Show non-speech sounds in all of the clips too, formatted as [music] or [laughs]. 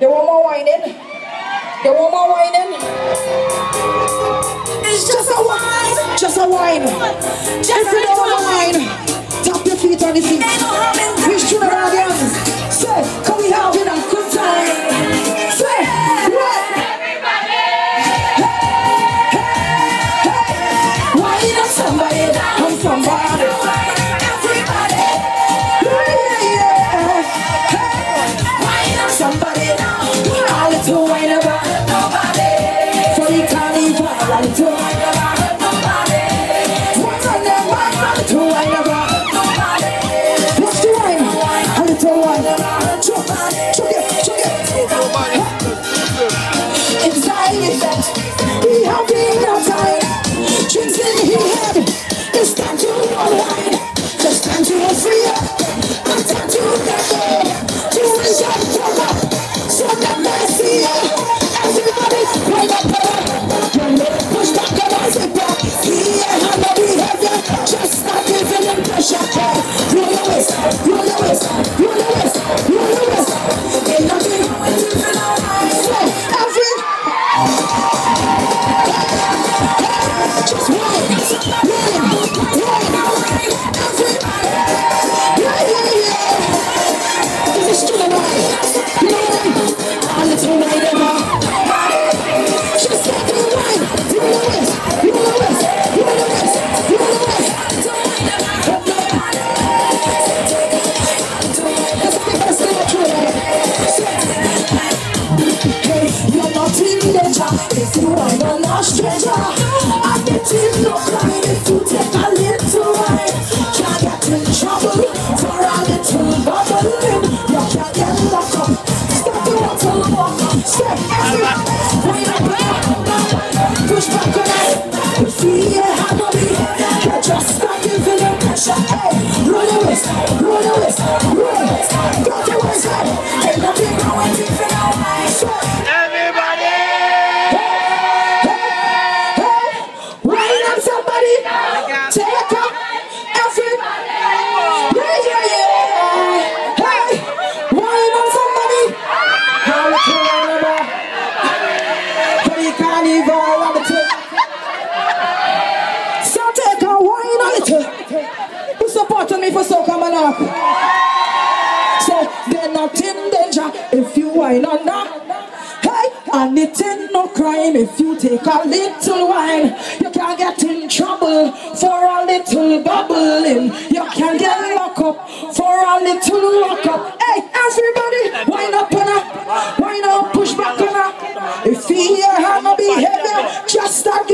You want more wining? You want more wining? It's just a wine. Just a wine. Just you wine, tap your feet on the seat. Wish to the. took it if you are not a stranger I get it, no crying if you take a little wine, a little me for so coming up. So they're not in danger if you wine or not. Hey, and it's no crime. If you take a little wine, you can get in trouble for a little bubbling. You can get locked up for a little lock up.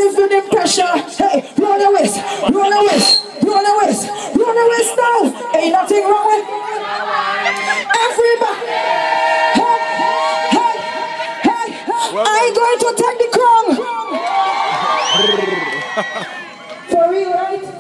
Giving him pressure. Hey, roll the waist, roll the waist, roll the waist, roll the waist now. Ain't nothing wrong with everybody. Hey, hey, hey, I ain't going to take the crown. [laughs] For real, right?